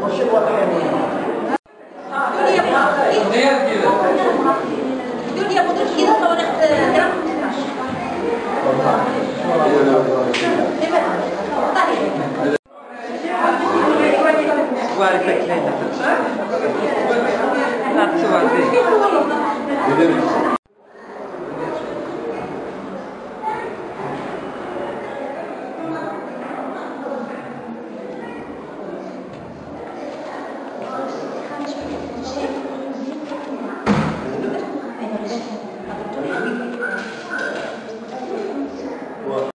Não chegou até